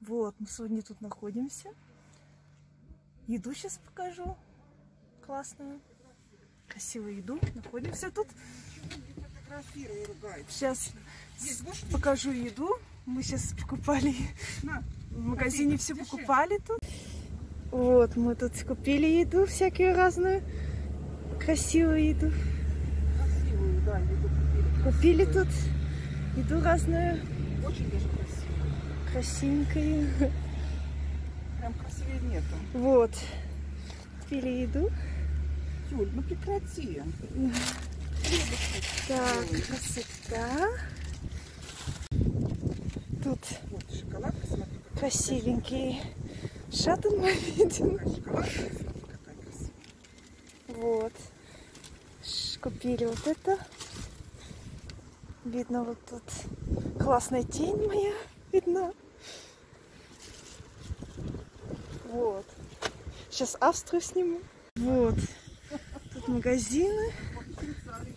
Вот, мы сегодня тут находимся. Еду сейчас покажу. Классную. Красивую еду. Находимся тут. Сейчас покажу еду. Мы сейчас покупали в магазине все покупали тут. Вот, мы тут купили еду всякую разную. Красивую еду. Красивую, да, еду купили. Купили тут еду разную. Очень даже красивую. Красивенькую. Прям красивее нету. Вот. Купили еду. Юль, ну прекрати. Так, красота. Тут Вот шоколадка, смотри, красивенький какая красивая. Вот. Купили вот это. Видно вот тут классная тень моя. Видно. Вот. Сейчас Австрию сниму. Вот. Тут магазины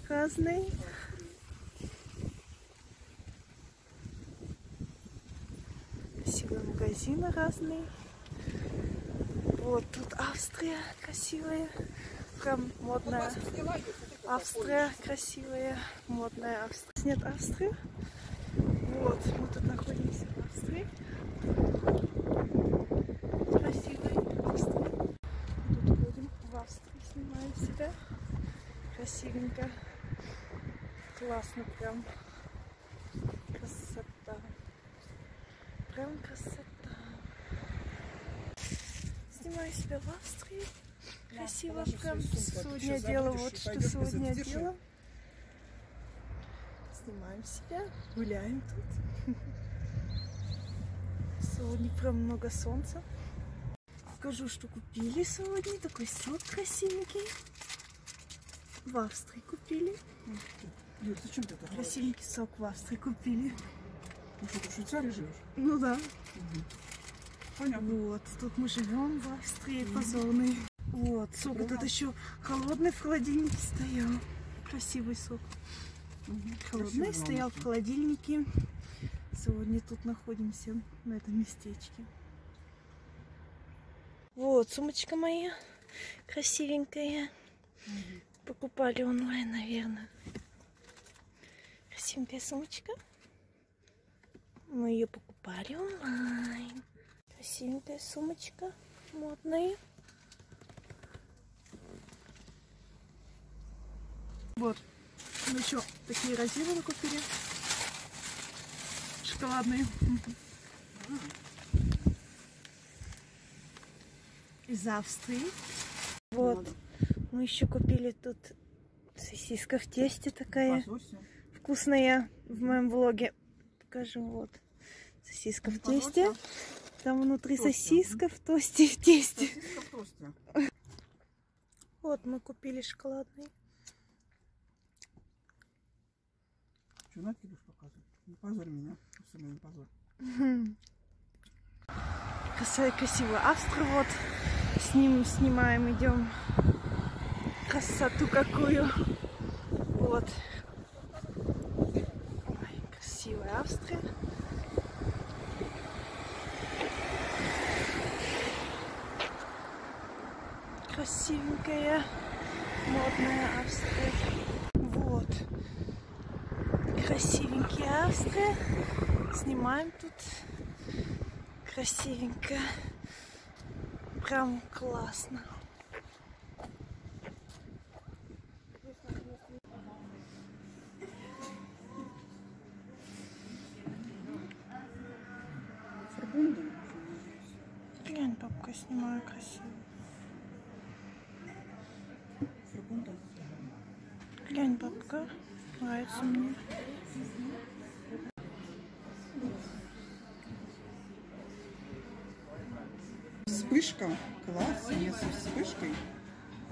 разные. Красивые магазины разные. Вот тут Австрия красивая. Прям модная. Австрия красивая, модная Австрия. Нет, Австрия. Вот, мы тут находимся Красивая Австрия. Тут ходим в Австрии, снимаем себя. Красивенько. Классно прям. Красота. Прям красота. Снимаю себя в Австрии. Красиво положи прям. Сегодня забудешь вот что сегодня делала. Снимаем себя, гуляем тут. Сегодня прям много солнца. Покажу, что купили сегодня. Такой сок красивенький. В Австрии купили. Юль, зачем ты это? Красивенький сок в Австрии купили. Ты что, ты в Швейцарии живешь? Ну да. Понятно. Вот, тут мы живем в Австрии, позорный. Вот, сок этот еще холодный в холодильнике стоял. Красивый сок. Мгм. Холодный Красиво, стоял в холодильнике. Сегодня тут находимся, на этом местечке. Вот, сумочка моя красивенькая. Покупали онлайн, наверное. Красивенькая сумочка. Мы ее покупали онлайн. Красивенькая сумочка, модная. Вот. Ну что, такие розины купили. Шоколадные. Из Австрии. Вот. Мы еще купили тут сосиска в тесте такая вкусная в моем влоге. Покажу вот. Сосиска в тесте. Там внутри сосиска в тосте в тесте. Вот мы купили шоколадный. Что, на показывать? Не позорь меня. Особенно не позорь. Красивый, вот. С ним снимаем, идем. Красоту какую. Вот. Ой, красивая Австрия. Красивенькая, модная Австрия. Вот. Красивенькая Австрия. Снимаем тут красивенько. Прям классно. Глянь, бабка, снимаю красиво. Глянь, бабка. Нравится мне. Вспышка. Класс. Нет, со вспышкой.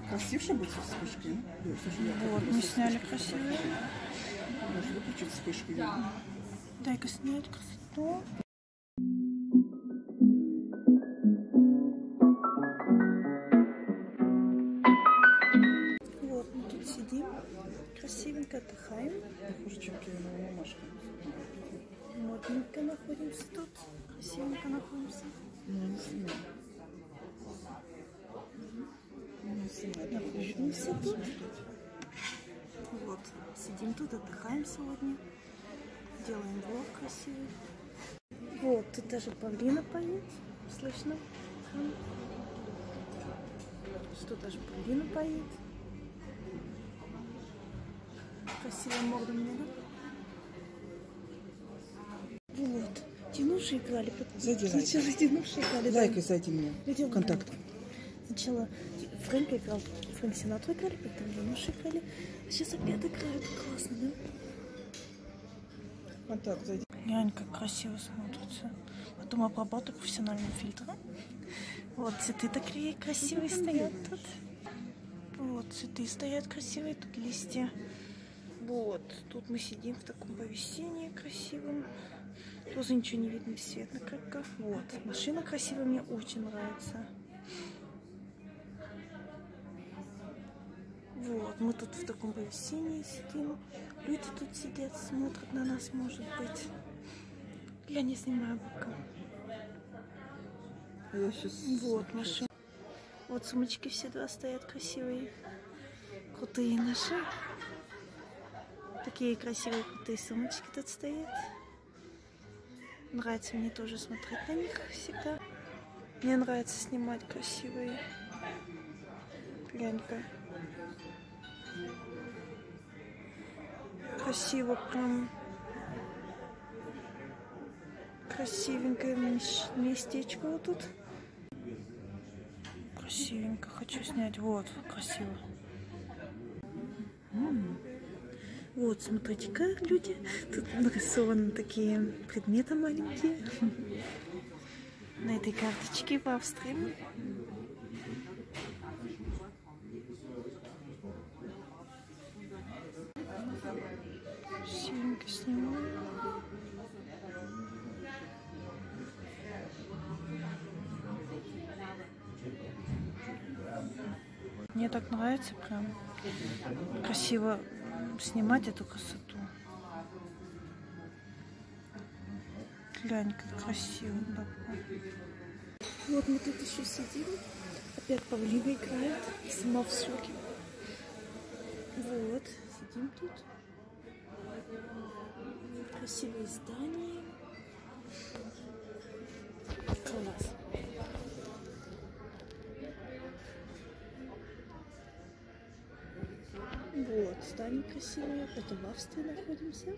Красивше быть со вспышкой. Слушай, Вот, мы сняли красиво. Можешь выключить вспышку, Юль. Дай-ка снять красоту. Вот, мы тут сидим, красивенько отдыхаем. Похоже, чем Кевиновая мамашка. Модненько находимся тут. Красивенько находимся. Ну, не снимай. Не снимай. Находимся тут. Вот, сидим тут, отдыхаем сегодня. Делаем влог красивый. Вот, тут даже павлина поет. Слышно? Что даже павлина поет. Красивая морда да? Вот. Динуши играли. Зайди. Сначала Динуши играли. Лайкай, зайди мне. Контакт. Сначала Фрэнк играл, Фрэнк Синатра играли, потом Динуши играли. А сейчас опять играют. Классно, да? Контакт, зайди. Глянь, как красиво смотрится. Потом обработаю профессиональным фильтром. Вот цветы такие красивые стоят тут. Вот цветы стоят красивые, тут листья. Вот, тут мы сидим в таком повесении красивом. Тоже ничего не видно, бесцветно как. Вот, машина красивая, мне очень нравится. Вот, мы тут в таком повесении сидим. Люди тут сидят, смотрят на нас, может быть. Я не снимаю пока. А я сейчас... Вот машина. Вот сумочки все два стоят красивые. Крутые наши. Такие красивые крутые сумочки тут стоят. Нравится мне тоже смотреть на них всегда. Мне нравится снимать красивые. Глянь-ка. Красиво прям. Красивенькое местечко вот тут. Красивенько. Хочу снять. Вот, красиво. Вот, смотрите-ка, люди. Тут нарисованы такие предметы маленькие. На этой карточке в Австрии. Красивенько снимаю. Мне так нравится прям красиво снимать эту красоту. Глянь, как красиво. Вот мы тут еще сидим. Опять павлина играет. Сама в шоке. Вот, сидим тут. Красивые здания. Класс. Вот, здания красивые. Это в Австрии находимся.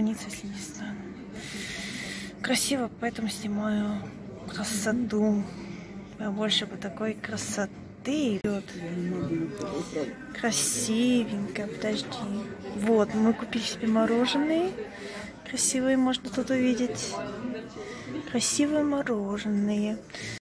Сохранится, если не стану. Красиво, поэтому снимаю красоту. А больше бы такой красоты идет. Красивенько, подожди. Вот, мы купили себе мороженое. Красивые можно тут увидеть. Красивые мороженые.